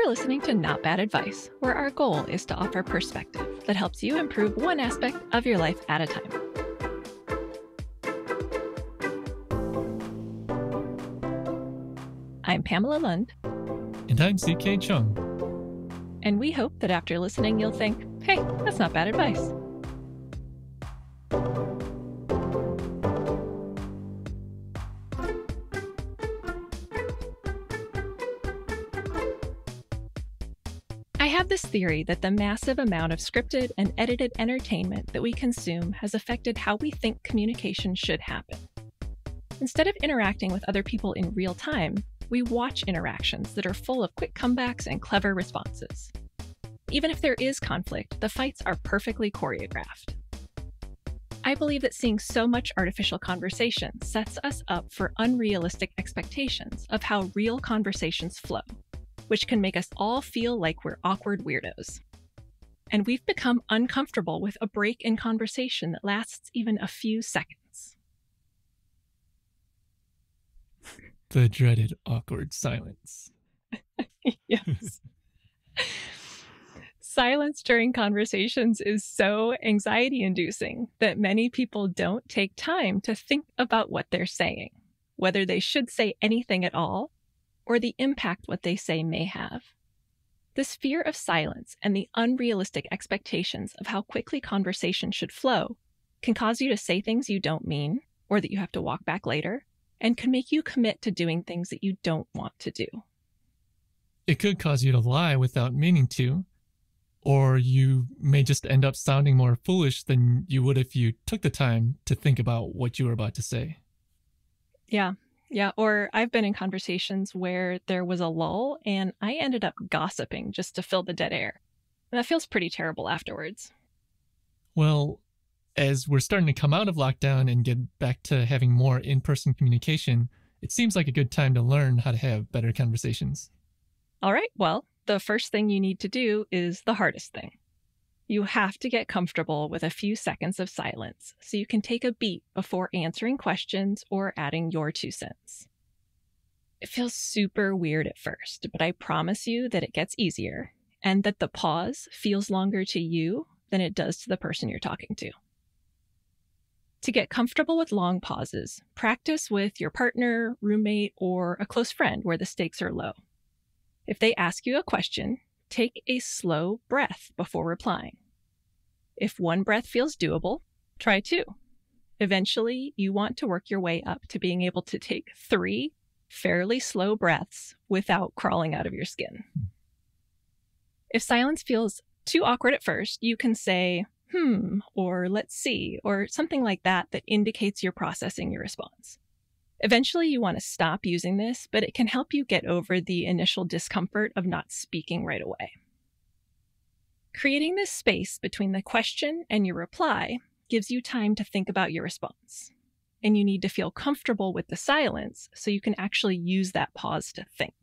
You're listening to Not Bad Advice, where our goal is to offer perspective that helps you improve one aspect of your life at a time. I'm Pamela Lund. And I'm CK Chung. And we hope that after listening, you'll think, hey, that's not bad advice. This theory that the massive amount of scripted and edited entertainment that we consume has affected how we think communication should happen. Instead of interacting with other people in real time, we watch interactions that are full of quick comebacks and clever responses. Even if there is conflict, the fights are perfectly choreographed. I believe that seeing so much artificial conversation sets us up for unrealistic expectations of how real conversations flow, which can make us all feel like we're awkward weirdos. And we've become uncomfortable with a break in conversation that lasts even a few seconds. The dreaded awkward silence. yes. Silence during conversations is so anxiety inducing that many people don't take time to think about what they're saying, whether they should say anything at all, or the impact what they say may have. This fear of silence and the unrealistic expectations of how quickly conversation should flow can cause you to say things you don't mean or that you have to walk back later, and can make you commit to doing things that you don't want to do. It could cause you to lie without meaning to, or you may just end up sounding more foolish than you would if you took the time to think about what you were about to say. Yeah. Yeah. Or I've been in conversations where there was a lull and I ended up gossiping just to fill the dead air. And that feels pretty terrible afterwards. Well, as we're starting to come out of lockdown and get back to having more in person communication, it seems like a good time to learn how to have better conversations. All right. Well, the first thing you need to do is the hardest thing. You have to get comfortable with a few seconds of silence so you can take a beat before answering questions or adding your two cents. It feels super weird at first, but I promise you that it gets easier and that the pause feels longer to you than it does to the person you're talking to. To get comfortable with long pauses, practice with your partner, roommate, or a close friend where the stakes are low. If they ask you a question, take a slow breath before replying. If one breath feels doable, try two. Eventually, you want to work your way up to being able to take three fairly slow breaths without crawling out of your skin. If silence feels too awkward at first, you can say, hmm, or let's see, or something like that that indicates you're processing your response. Eventually, you want to stop using this, but it can help you get over the initial discomfort of not speaking right away. Creating this space between the question and your reply gives you time to think about your response. And you need to feel comfortable with the silence so you can actually use that pause to think.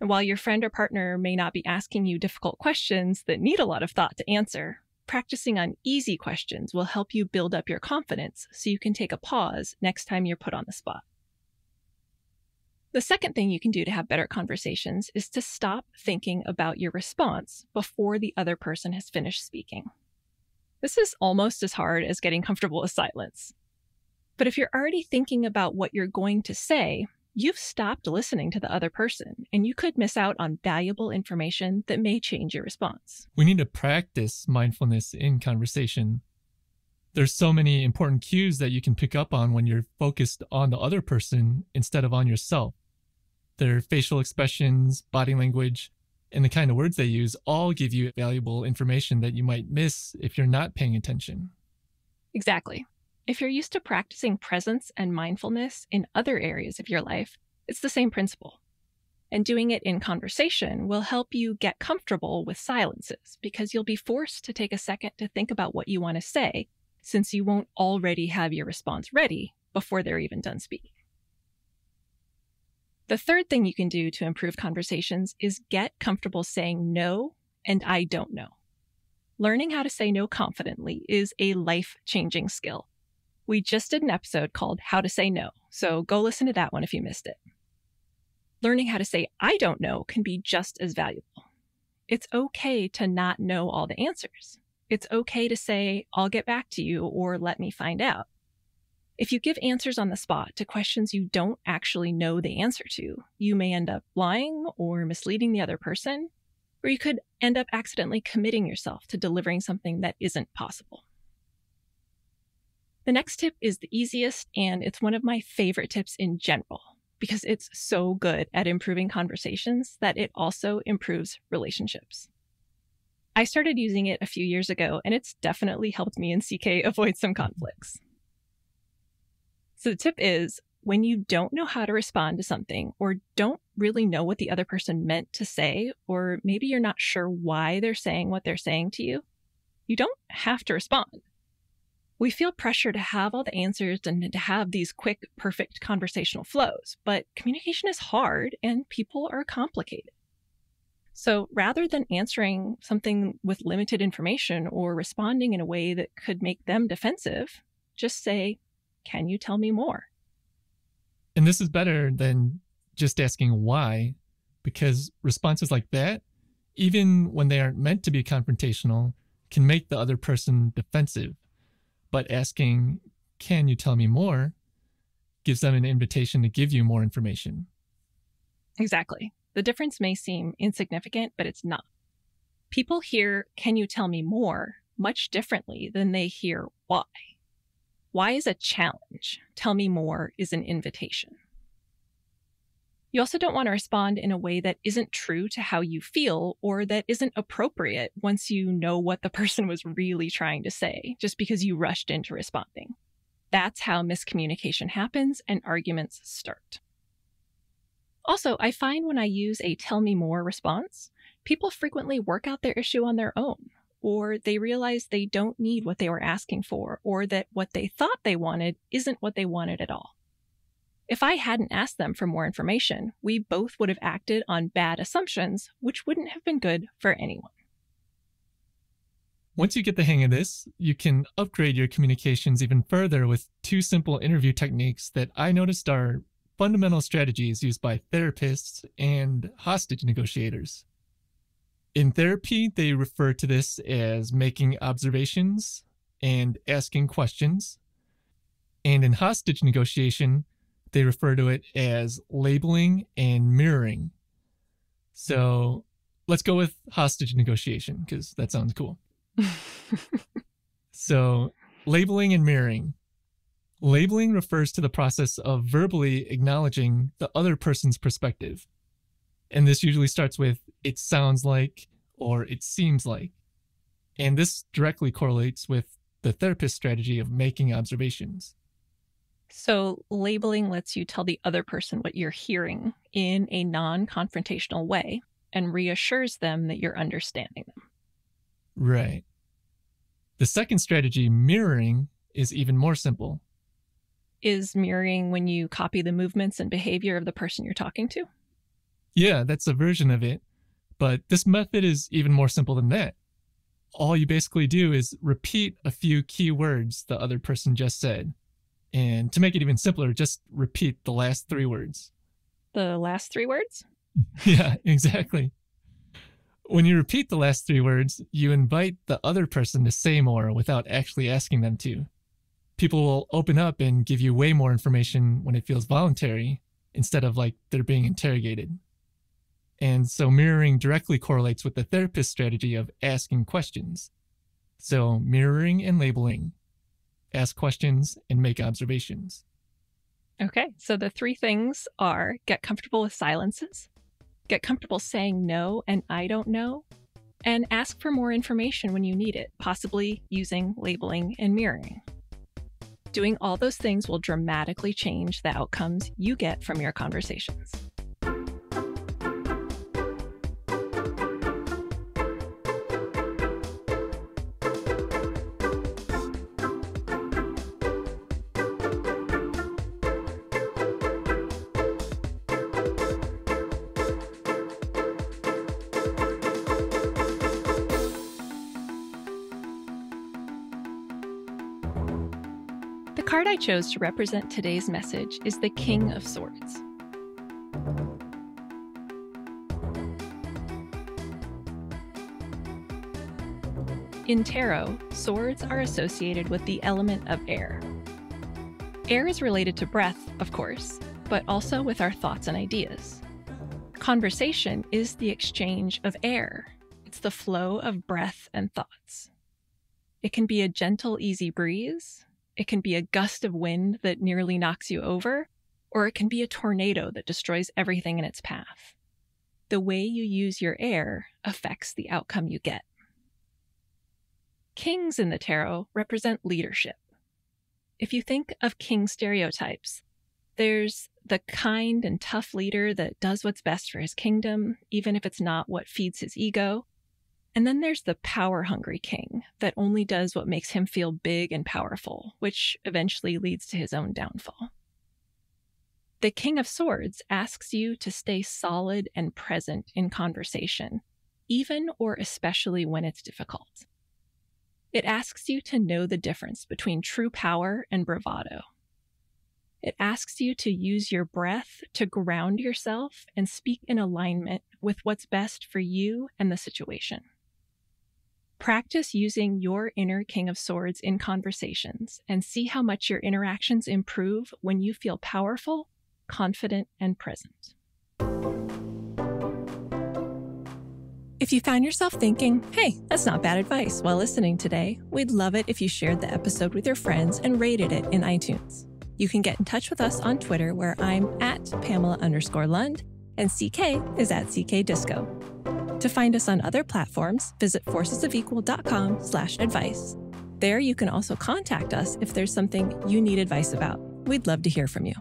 And while your friend or partner may not be asking you difficult questions that need a lot of thought to answer, practicing on easy questions will help you build up your confidence so you can take a pause next time you're put on the spot. The second thing you can do to have better conversations is to stop thinking about your response before the other person has finished speaking. This is almost as hard as getting comfortable with silence. But if you're already thinking about what you're going to say, you've stopped listening to the other person and you could miss out on valuable information that may change your response. We need to practice mindfulness in conversation. There's so many important cues that you can pick up on when you're focused on the other person instead of on yourself. Their facial expressions, body language, and the kind of words they use all give you valuable information that you might miss if you're not paying attention. Exactly. If you're used to practicing presence and mindfulness in other areas of your life, it's the same principle. And doing it in conversation will help you get comfortable with silences because you'll be forced to take a second to think about what you want to say since you won't already have your response ready before they're even done speaking. The third thing you can do to improve conversations is get comfortable saying no and I don't know. Learning how to say no confidently is a life changing skill we just did an episode called How to Say No, so go listen to that one if you missed it. learning how to say, I don't know, can be just as valuable. It's okay to not know all the answers. It's okay to say, I'll get back to you or let me find out. If you give answers on the spot to questions you don't actually know the answer to, you may end up lying or misleading the other person, or you could end up accidentally committing yourself to delivering something that isn't possible. The next tip is the easiest, and it's one of my favorite tips in general because it's so good at improving conversations that it also improves relationships. I started using it a few years ago, and it's definitely helped me and CK avoid some conflicts. So the tip is when you don't know how to respond to something or don't really know what the other person meant to say, or maybe you're not sure why they're saying what they're saying to you, you don't have to respond. We feel pressure to have all the answers and to have these quick, perfect conversational flows, but communication is hard and people are complicated. So rather than answering something with limited information or responding in a way that could make them defensive, just say, Can you tell me more? And this is better than just asking why, because responses like that, even when they aren't meant to be confrontational, can make the other person defensive. But asking, Can you tell me more? gives them an invitation to give you more information. Exactly. The difference may seem insignificant, but it's not. People hear, Can you tell me more? much differently than they hear why. Why is a challenge? Tell me more is an invitation. You also don't want to respond in a way that isn't true to how you feel or that isn't appropriate once you know what the person was really trying to say, just because you rushed into responding. That's how miscommunication happens and arguments start. Also, I find when I use a tell me more response, people frequently work out their issue on their own, or they realize they don't need what they were asking for, or that what they thought they wanted isn't what they wanted at all. If I hadn't asked them for more information, we both would have acted on bad assumptions, which wouldn't have been good for anyone. Once you get the hang of this, you can upgrade your communications even further with two simple interview techniques that I noticed are fundamental strategies used by therapists and hostage negotiators. In therapy, they refer to this as making observations and asking questions. And in hostage negotiation, they refer to it as labeling and mirroring. So let's go with hostage negotiation because that sounds cool. so, labeling and mirroring. Labeling refers to the process of verbally acknowledging the other person's perspective. And this usually starts with it sounds like or it seems like. And this directly correlates with the therapist strategy of making observations. So, labeling lets you tell the other person what you're hearing in a non confrontational way and reassures them that you're understanding them. Right. The second strategy, mirroring, is even more simple is mirroring when you copy the movements and behavior of the person you're talking to? Yeah, that's a version of it. But this method is even more simple than that. All you basically do is repeat a few key words the other person just said. And to make it even simpler, just repeat the last three words. The last three words? yeah, exactly. When you repeat the last three words, you invite the other person to say more without actually asking them to people will open up and give you way more information when it feels voluntary instead of like they're being interrogated. And so mirroring directly correlates with the therapist strategy of asking questions. So mirroring and labeling, ask questions and make observations. Okay, so the three things are get comfortable with silences, get comfortable saying no and I don't know, and ask for more information when you need it, possibly using labeling and mirroring. Doing all those things will dramatically change the outcomes you get from your conversations. card I chose to represent today's message is the King of Swords. In tarot, swords are associated with the element of air. Air is related to breath, of course, but also with our thoughts and ideas. Conversation is the exchange of air, it's the flow of breath and thoughts. It can be a gentle, easy breeze, it can be a gust of wind that nearly knocks you over, or it can be a tornado that destroys everything in its path. The way you use your air affects the outcome you get. Kings in the tarot represent leadership. If you think of king stereotypes, there's the kind and tough leader that does what's best for his kingdom, even if it's not what feeds his ego. And then there's the power hungry king that only does what makes him feel big and powerful, which eventually leads to his own downfall. The King of Swords asks you to stay solid and present in conversation, even or especially when it's difficult. It asks you to know the difference between true power and bravado. It asks you to use your breath to ground yourself and speak in alignment with what's best for you and the situation. Practice using your inner King of Swords in conversations and see how much your interactions improve when you feel powerful, confident, and present. If you found yourself thinking, hey, that's not bad advice while listening today, we'd love it if you shared the episode with your friends and rated it in iTunes. You can get in touch with us on Twitter where I'm at Pamela underscore Lund and CK is at CK Disco. To find us on other platforms, visit forcesofequal.com slash advice. There you can also contact us if there's something you need advice about. We'd love to hear from you.